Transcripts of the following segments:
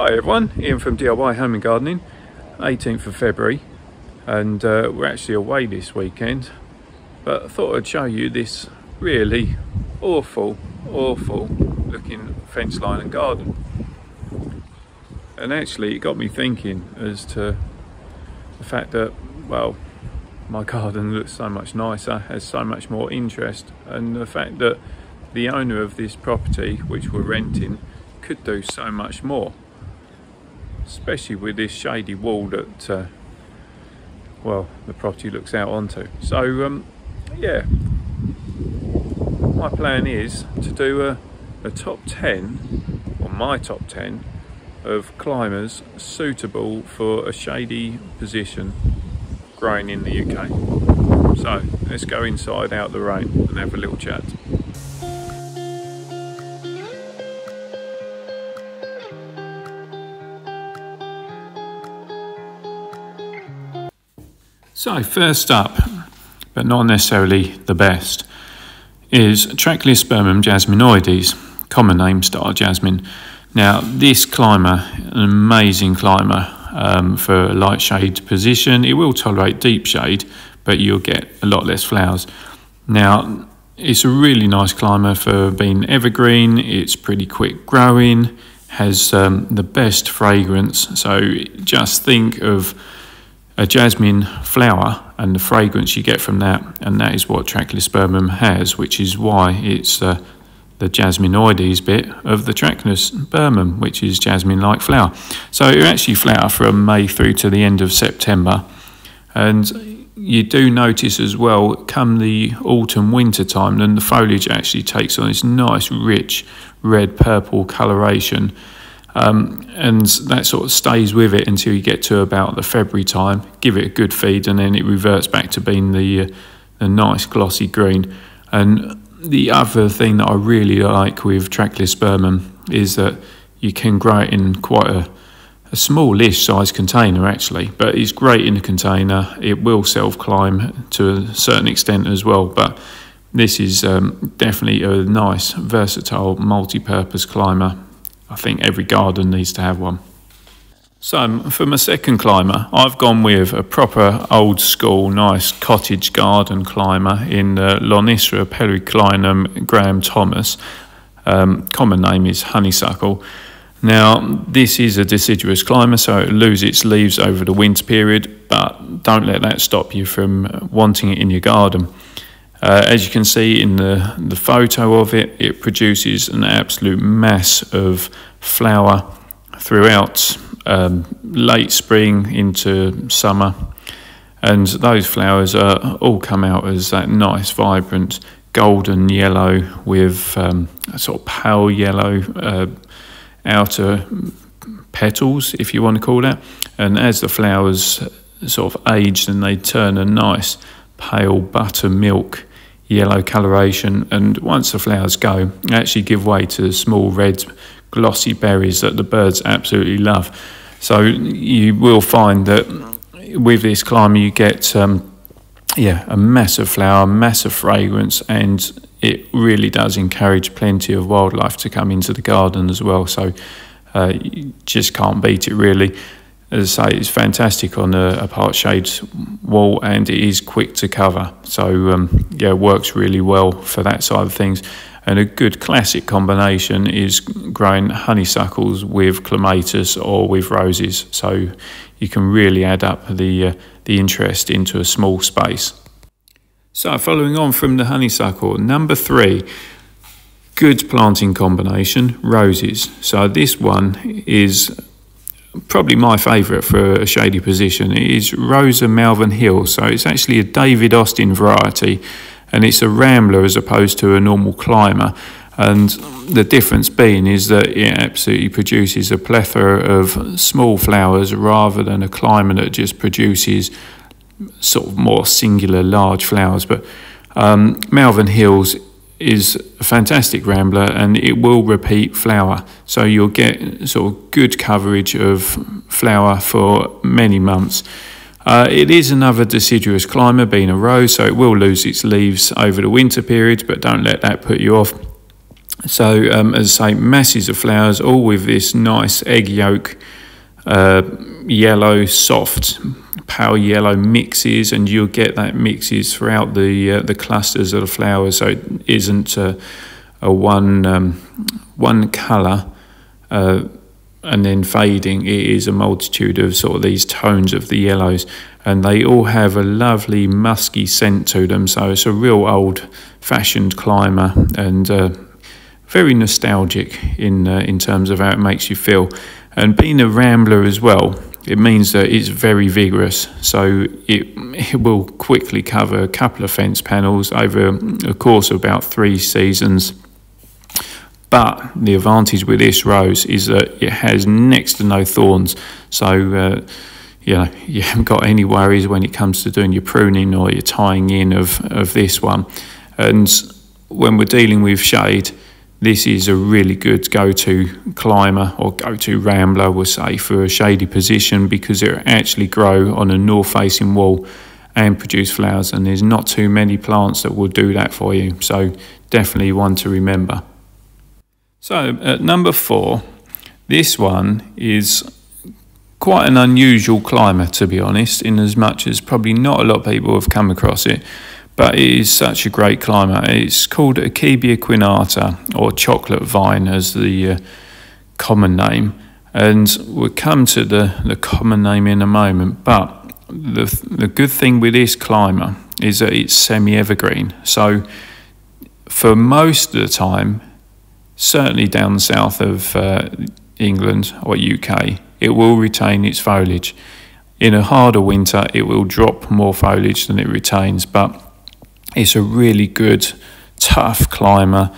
Hi everyone, Ian from DIY Home and Gardening, 18th of February, and uh, we're actually away this weekend. But I thought I'd show you this really awful, awful looking fence line and garden. And actually, it got me thinking as to the fact that, well, my garden looks so much nicer, has so much more interest, and the fact that the owner of this property, which we're renting, could do so much more especially with this shady wall that uh, well the property looks out onto. So um, yeah. My plan is to do a, a top 10 or my top 10 of climbers suitable for a shady position growing in the UK so let's go inside out the rain and have a little chat So first up, but not necessarily the best, is Trachelospermum jasminoides, common name star jasmine. Now this climber, an amazing climber um, for a light shade position. It will tolerate deep shade, but you'll get a lot less flowers. Now it's a really nice climber for being evergreen. It's pretty quick growing, has um, the best fragrance. So just think of a jasmine flower and the fragrance you get from that, and that is what Trachelospermum has, which is why it's uh, the jasminoides bit of the Trachelospermum, which is jasmine-like flower. So you actually flower from May through to the end of September, and you do notice as well, come the autumn winter time, then the foliage actually takes on this nice, rich red purple coloration um, and that sort of stays with it until you get to about the February time. Give it a good feed, and then it reverts back to being the, uh, the nice glossy green. And the other thing that I really like with Trachelospermum is that you can grow it in quite a, a smallish size container actually, but it's great in a container. It will self climb to a certain extent as well, but this is um, definitely a nice, versatile, multi purpose climber I think every garden needs to have one. So for my second climber, I've gone with a proper old school, nice cottage garden climber in uh, Lonicera periclymenum Graham Thomas. Um, common name is honeysuckle. Now, this is a deciduous climber, so it loses its leaves over the winter period, but don't let that stop you from wanting it in your garden. Uh, as you can see in the, the photo of it, it produces an absolute mass of flower throughout um, late spring into summer. And those flowers are all come out as that nice, vibrant golden yellow with um, a sort of pale yellow uh, outer petals, if you want to call that. And as the flowers sort of age, then they turn a nice pale buttermilk yellow coloration and once the flowers go they actually give way to small red glossy berries that the birds absolutely love. So you will find that with this climber you get um, yeah a massive flower massive fragrance and it really does encourage plenty of wildlife to come into the garden as well. So uh, you just can't beat it really as I say, it's fantastic on a, a part shade wall and it is quick to cover. So, um, yeah, works really well for that side of things. And a good classic combination is growing honeysuckles with clematis or with roses. So you can really add up the, uh, the interest into a small space. So, following on from the honeysuckle, number three, good planting combination, roses. So, this one is probably my favourite for a shady position is Rosa Malvern Hill. So it's actually a David Austin variety and it's a rambler as opposed to a normal climber. And the difference being is that it absolutely produces a plethora of small flowers rather than a climber that just produces sort of more singular large flowers. But um, Malvern Hills is a fantastic rambler and it will repeat flower. So you'll get sort of good coverage of flower for many months. Uh, it is another deciduous climber, being a rose, so it will lose its leaves over the winter period, but don't let that put you off. So, um, as I say, masses of flowers, all with this nice egg yolk, uh, yellow, soft, pale yellow mixes, and you'll get that mixes throughout the uh, the clusters of the flowers. So it isn't a, a one um, one colour. Uh, and then fading, it is a multitude of sort of these tones of the yellows, and they all have a lovely musky scent to them. So it's a real old fashioned climber and uh, very nostalgic in uh, in terms of how it makes you feel. And being a rambler as well, it means that it's very vigorous. So it, it will quickly cover a couple of fence panels over a course of about three seasons but the advantage with this rose is that it has next to no thorns. So, uh, you know, you haven't got any worries when it comes to doing your pruning or your tying in of, of this one. And when we're dealing with shade, this is a really good go-to climber or go-to rambler, we'll say, for a shady position because it actually grow on a north-facing wall and produce flowers. And there's not too many plants that will do that for you. So definitely one to remember. So at number four, this one is quite an unusual climber, to be honest, in as much as probably not a lot of people have come across it, but it is such a great climber. It's called Akebia quinata, or chocolate vine as the uh, common name, and we'll come to the, the common name in a moment, but the, the good thing with this climber is that it's semi-evergreen, so for most of the time certainly down south of uh, England or UK, it will retain its foliage. In a harder winter, it will drop more foliage than it retains, but it's a really good, tough climber,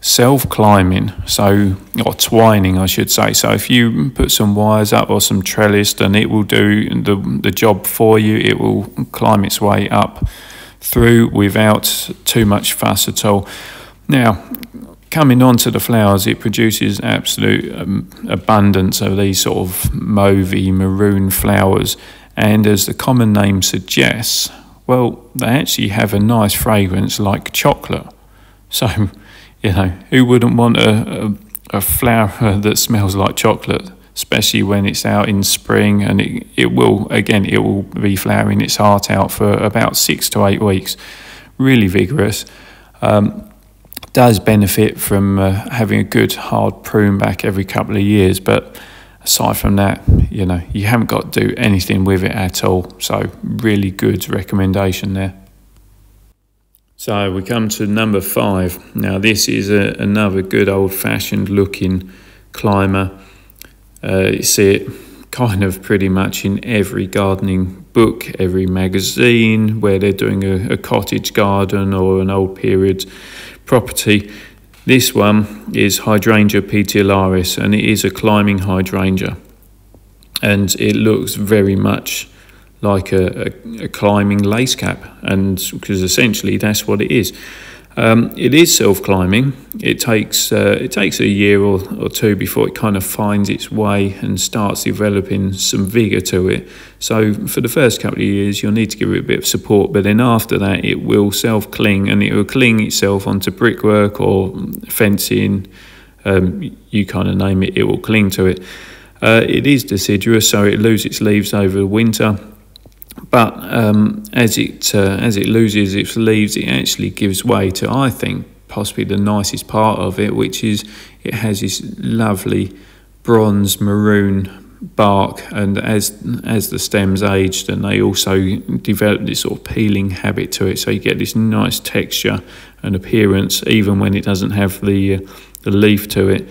self climbing, so or twining, I should say. So if you put some wires up or some trellis, then it will do the, the job for you. It will climb its way up through without too much fuss at all. Now, coming on to the flowers, it produces absolute um, abundance of these sort of mauvey maroon flowers. And as the common name suggests, well, they actually have a nice fragrance like chocolate. So, you know, who wouldn't want a, a, a flower that smells like chocolate? especially when it's out in spring and it, it will again it will be flowering its heart out for about six to eight weeks really vigorous um, does benefit from uh, having a good hard prune back every couple of years, but aside from that, you know, you haven't got to do anything with it at all. So, really good recommendation there. So, we come to number five. Now, this is a, another good old fashioned looking climber. Uh, you see it kind of pretty much in every gardening book, every magazine where they're doing a, a cottage garden or an old period property. This one is Hydrangea petiolaris and it is a climbing hydrangea and it looks very much like a, a, a climbing lace cap and because essentially that's what it is. Um, it is self-climbing. It takes uh, it takes a year or, or two before it kind of finds its way and starts developing some vigor to it. So for the first couple of years, you'll need to give it a bit of support, but then after that, it will self-cling and it will cling itself onto brickwork or fencing. Um, you kind of name it, it will cling to it. Uh, it is deciduous, so it loses its leaves over the winter but um, as it uh, as it loses its leaves, it actually gives way to I think possibly the nicest part of it, which is it has this lovely bronze maroon bark, and as as the stems age, then they also develop this sort of peeling habit to it. So you get this nice texture and appearance, even when it doesn't have the uh, the leaf to it.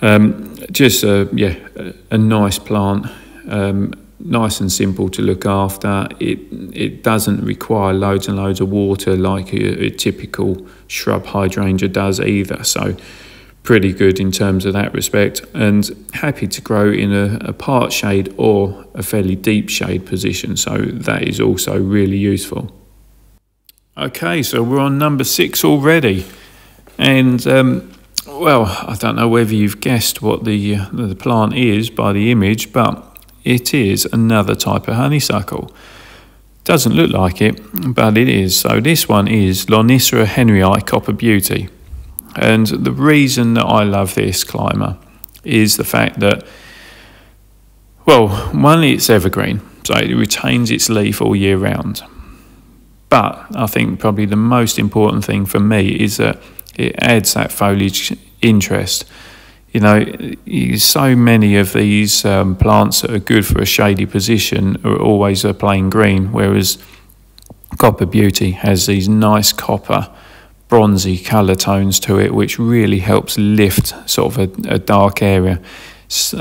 Um, just a, yeah, a nice plant. Um, nice and simple to look after. It it doesn't require loads and loads of water like a, a, typical shrub hydrangea does either. So pretty good in terms of that respect and happy to grow in a, a part shade or a fairly deep shade position. So that is also really useful. Okay, so we're on number six already. And um, well, I don't know whether you've guessed what the, uh, the plant is by the image, but it is another type of honeysuckle. Doesn't look like it, but it is. So this one is Lonicera henryi Copper Beauty. And the reason that I love this climber is the fact that, well, one, it's evergreen, so it retains its leaf all year round. But I think probably the most important thing for me is that it adds that foliage interest. You know, so many of these um, plants that are good for a shady position are always a plain green, whereas Copper Beauty has these nice copper, bronzy colour tones to it, which really helps lift sort of a, a dark area.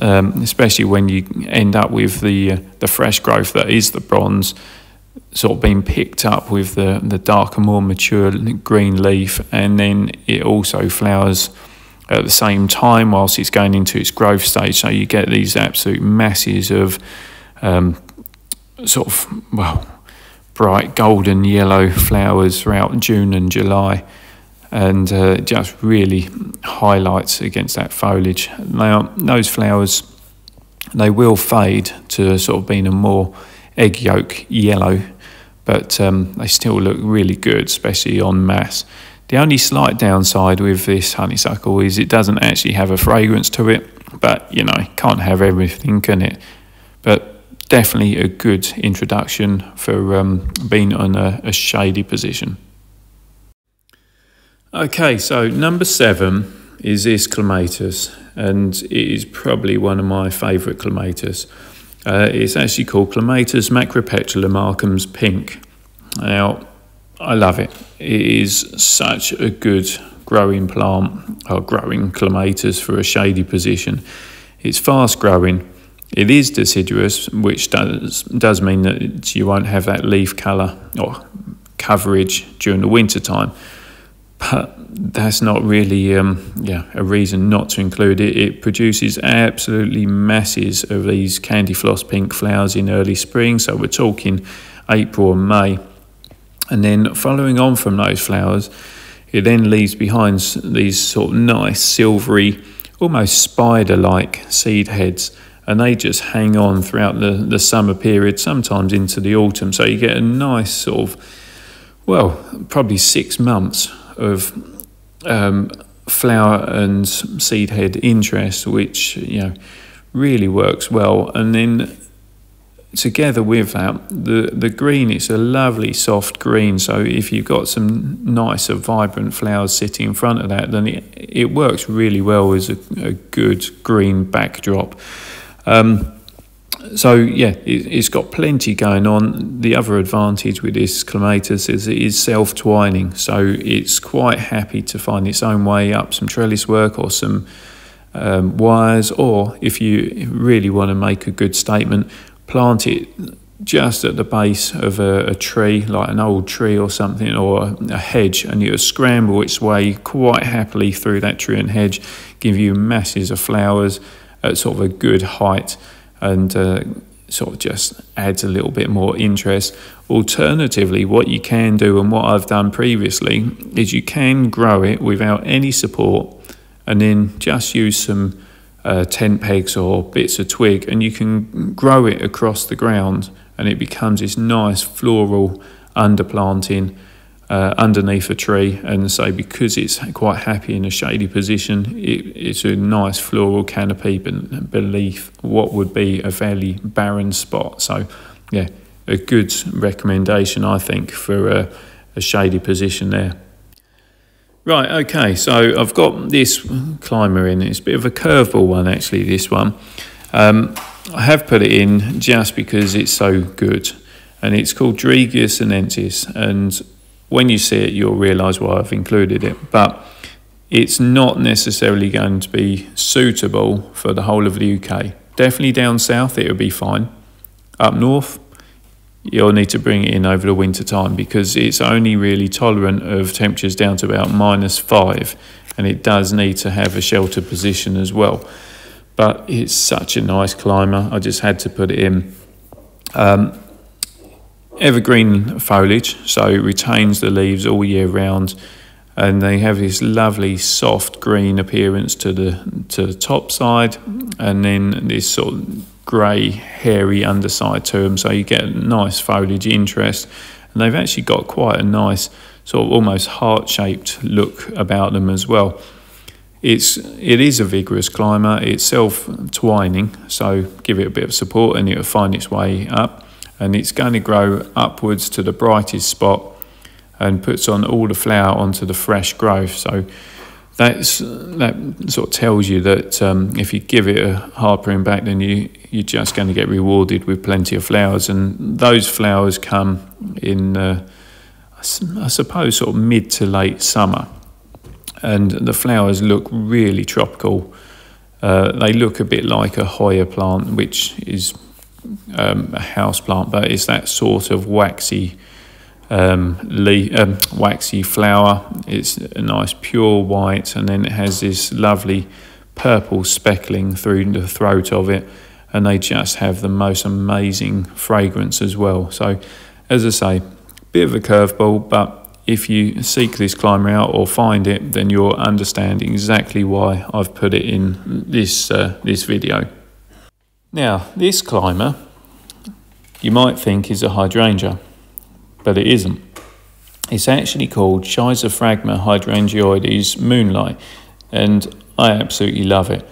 Um, especially when you end up with the uh, the fresh growth that is the bronze sort of being picked up with the, the darker, more mature green leaf, and then it also flowers at the same time whilst it's going into its growth stage. So you get these absolute masses of um, sort of, well, bright golden yellow flowers throughout June and July. And uh, just really highlights against that foliage. Now, those flowers, they will fade to sort of being a more egg yolk yellow but um, they still look really good, especially on mass. The only slight downside with this honeysuckle is it doesn't actually have a fragrance to it, but you know, can't have everything, can it? But definitely a good introduction for um, being on a, a shady position. Okay, so number seven is this clematis, and it is probably one of my favourite clematis. Uh, it's actually called Clematis macropetala Markham's Pink. Now, I love it. It is such a good growing plant, or growing clematis for a shady position. It's fast growing. It is deciduous, which does, does mean that you won't have that leaf colour or coverage during the winter time. But that's not really um, yeah a reason not to include it. It produces absolutely masses of these candy floss pink flowers in early spring. So we're talking April and May, and then following on from those flowers, it then leaves behind these sort of nice silvery, almost spider-like seed heads. And they just hang on throughout the, the summer period, sometimes into the autumn. So you get a nice sort of, well, probably six months of um, flower and seed head interest, which you know really works well. And then together with that, the the green is a lovely soft green. So if you've got some nicer vibrant flowers sitting in front of that, then it it works really well as a, a good green backdrop. Um, so yeah, it, has got plenty going on. The other advantage with this clematis is it is self-twining, so it's quite happy to find its own way up some trellis work or some um, wires, or if you really want to make a good statement, plant it just at the base of a, a tree, like an old tree or something, or a, hedge, and you scramble its way quite happily through that tree and hedge, give you masses of flowers at sort of a good height and uh, sort of just adds a little bit more interest. Alternatively, what you can do and what I've done previously is you can grow it without any support and then just use some uh, tent pegs or bits of twig and you can grow it across the ground and it becomes this nice floral underplanting uh, underneath a tree. And say because it's quite happy in a shady position it, it's a nice floral canopy beneath what would be a fairly barren spot. So yeah a good recommendation I think for a, a shady position there right okay so I've got this climber in it's a bit of a curveball one actually this one um, I have put it in just because it's so good and it's called Dregea sinensis and when you see it, you'll realise why I've included it. But it's not necessarily going to be suitable for the whole of the UK. Definitely down south, it would be fine. Up north, you'll need to bring it in over the winter time because it's only really tolerant of temperatures down to about minus five and it does need to have a shelter position as well. But it's such a nice climber, I just had to put it in. Um, evergreen foliage, so it retains the leaves all year round, and they have this lovely soft green appearance to the to the top side, and then this sort of grey hairy underside to them, so you get nice foliage interest, and they've actually got quite a nice sort of almost heart-shaped look about them as well. It's it is a vigorous climber. It's self-twining, so give it a bit of support and it'll find its way up. And it's going to grow upwards to the brightest spot and puts on all the flower onto the fresh growth. So that's that sort of tells you that um, if you give it a hard prune back, then you you're just going to get rewarded with plenty of flowers, and those flowers come in, uh, I suppose, sort of mid to late summer, and the flowers look really tropical. Uh, they look a bit like a Hoya plant, which is um, a house plant, but it's that sort of waxy um, um, waxy flower. It's a nice pure white, and then it has this lovely purple speckling through the throat of it, and they just have the most amazing fragrance as well. So, as I say, bit of a curveball, but if you seek this climber out or find it, then you'll understand exactly why I've put it in this uh, this video. Now, this climber you might think is a hydrangea but it isn't. It's actually called Schizophragma hydrangeoides moonlight, and I absolutely love it.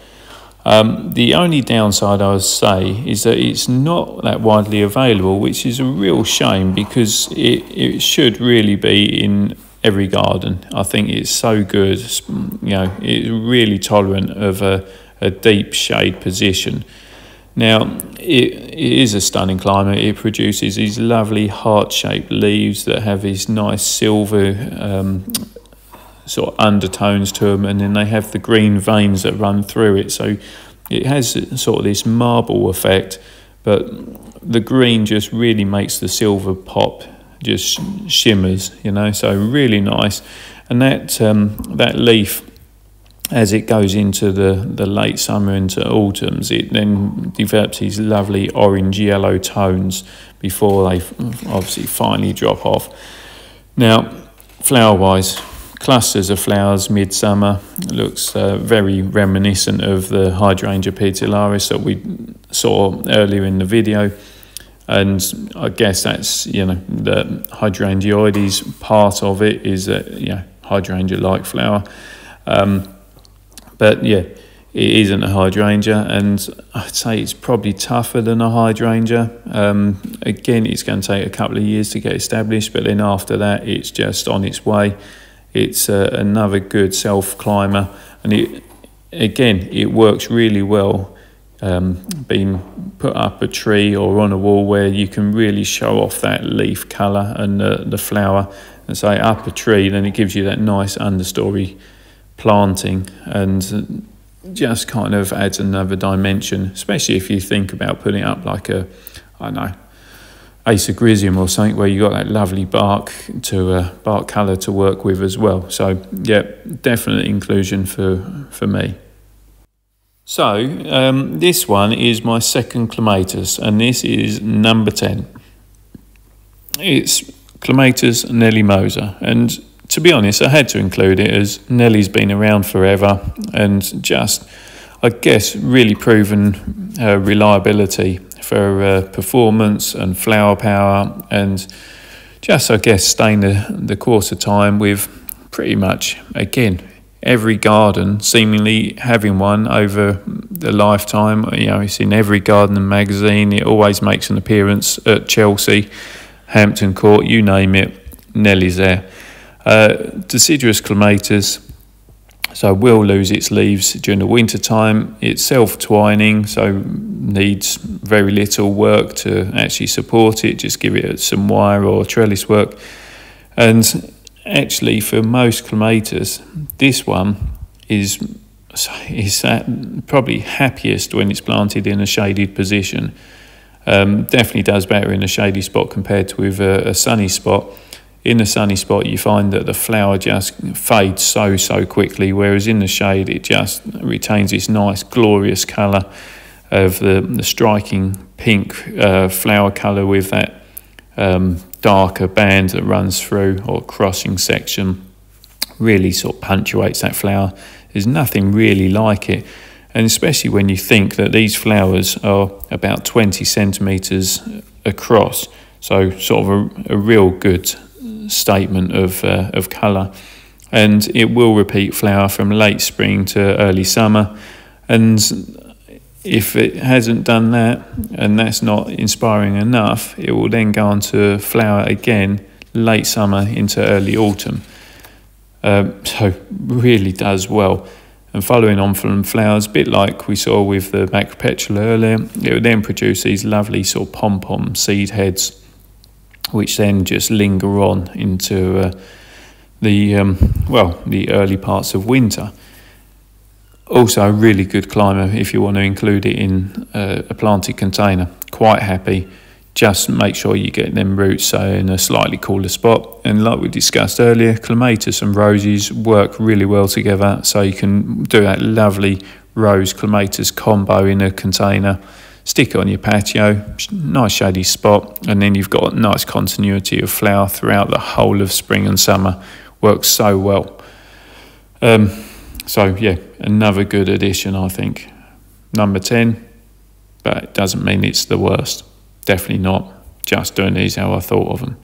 Um, the only downside I would say is that it's not that widely available, which is a real shame because it, it should really be in every garden. I think it's so good, you know, it's really tolerant of a, a deep shade position. Now, it, it is a stunning climber. It produces these lovely heart-shaped leaves that have these nice silver um, sort of undertones to them, and then they have the green veins that run through it. So it has sort of this marble effect, but the green just really makes the silver pop, just shimmers, you know. So really nice, and that um, that leaf as it goes into the, the late summer into autumns, it then develops these lovely orange yellow tones before they obviously finally drop off. Now, flower wise, clusters of flowers midsummer looks uh, very reminiscent of the hydrangea petiolaris that we saw earlier in the video. And I guess that's, you know, the hydrangeoides part of it is a you know, hydrangea like flower. Um, but yeah, it isn't a hydrangea, and I'd say it's probably tougher than a hydrangea. Um, again, it's going to take a couple of years to get established, but then after that, it's just on its way. It's uh, another good self climber, and it again, it works really well. Um, being put up a tree or on a wall where you can really show off that leaf colour and the, the flower, and say up a tree, then it gives you that nice understory planting and just kind of adds another dimension, especially if you think about putting up like a, I don't know, Acer or something where you got that lovely bark to uh, bark colour to work with as well. So yeah, definite inclusion for for me. So um, this one is my second clematis, and this is number ten. It's clematis Moser, and to be honest, I had to include it as Nelly's been around forever and just, I guess, really proven her reliability for uh, performance and flower power and just, I guess, staying the, the course of time with pretty much, again, every garden seemingly having one over the lifetime. You know, it's in every garden magazine. It always makes an appearance at Chelsea, Hampton Court, you name it, Nelly's there. Uh, deciduous clematis, so will lose its leaves during the winter time. It's self-twining, so needs very little work to actually support it. Just give it some wire or trellis work. And actually, for most clematis, this one is is probably happiest when it's planted in a shaded position. Um, definitely does better in a shady spot compared to with a, a sunny spot in a sunny spot you find that the flower just fades so so quickly whereas in the shade it just retains this nice glorious colour of the, the striking pink uh, flower colour with that um, darker band that runs through or crossing section. Really sort of punctuates that flower. There's nothing really like it. And especially when you think that these flowers are about 20 centimetres across. So sort of a, a real good statement of, uh, of colour. And it will repeat flower from late spring to early summer. And if it hasn't done that and that's not inspiring enough, it will then go on to flower again late summer into early autumn. Um, so really does well. And following on from flowers, a bit like we saw with the macropetala earlier, it would then produce these lovely sort of pom-pom seed heads, which then just linger on into uh, the um, well the early parts of winter. Also, a really good climber if you want to include it in uh, a planted container. Quite happy. Just make sure you get them roots so in a slightly cooler spot. And like we discussed earlier, clematis and roses work really well together. So you can do that lovely rose clematis combo in a container. Stick it on your patio, nice shady spot, and then you've got nice continuity of flower throughout the whole of spring and summer. Works so well. Um, so yeah, another good addition, I think. Number 10, but it doesn't mean it's the worst. Definitely not. Just doing these how I thought of them.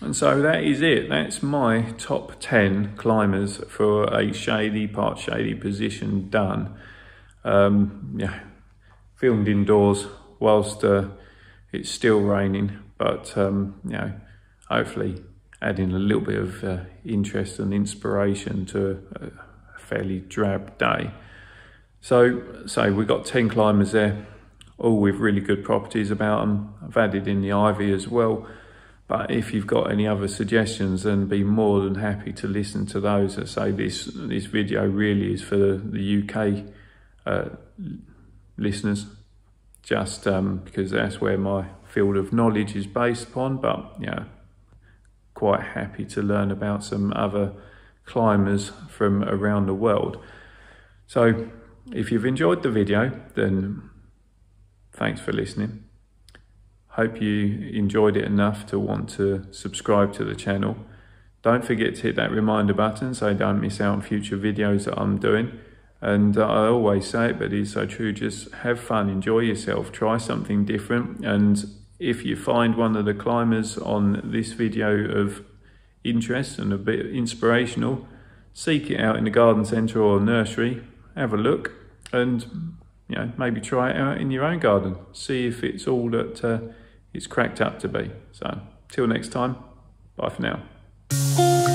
And so that is it. That's my top 10 climbers for a shady, part shady position done. Um, yeah, filmed indoors whilst uh, it's still raining, but um, you know, hopefully adding a little bit of uh, interest and inspiration to a, fairly drab day. So, so we've got 10 climbers there, all with really good properties about them. I've added in the ivy as well. But if you've got any other suggestions, then be more than happy to listen to those. I say this this video really is for the UK uh, listeners, just um, because that's where my field of knowledge is based upon. But yeah, quite happy to learn about some other climbers from around the world. So if you've enjoyed the video, then thanks for listening. Hope you enjoyed it enough to want to subscribe to the channel. Don't forget to hit that reminder button so you don't miss out on future videos that I'm doing. And I always say it, but it's so true, just have fun, enjoy yourself, try something different. And if you find one of the climbers on this video of interest and a bit inspirational, seek it out in the garden centre or nursery, have a look and you know, maybe try it out in your own garden. See if it's all that uh, it's cracked up to be. So, till next time, bye for now.